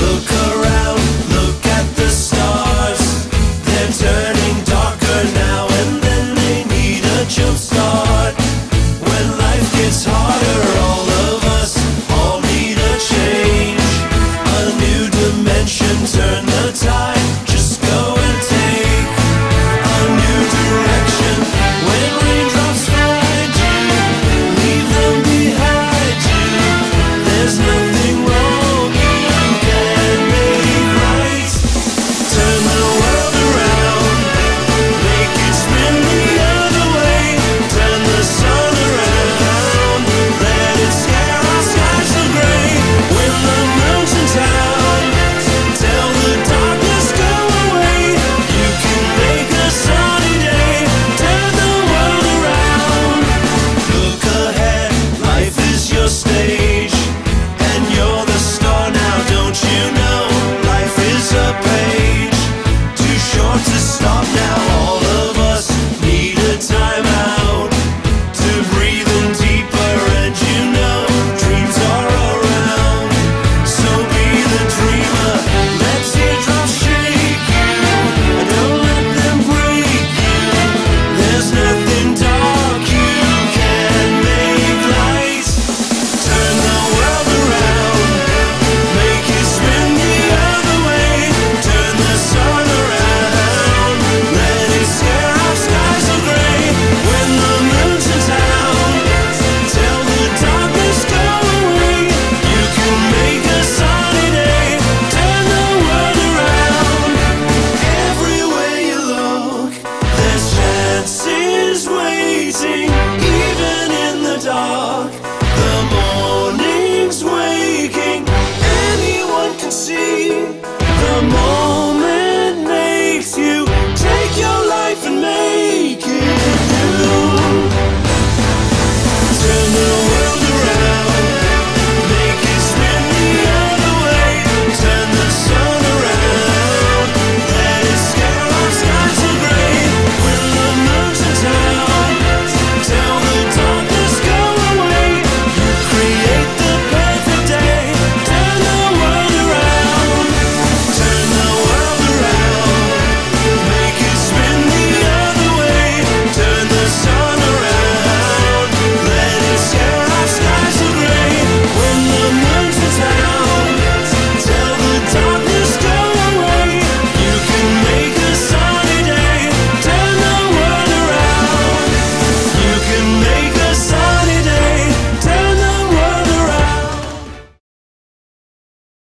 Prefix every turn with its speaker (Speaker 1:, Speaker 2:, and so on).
Speaker 1: look to stop.